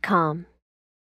com.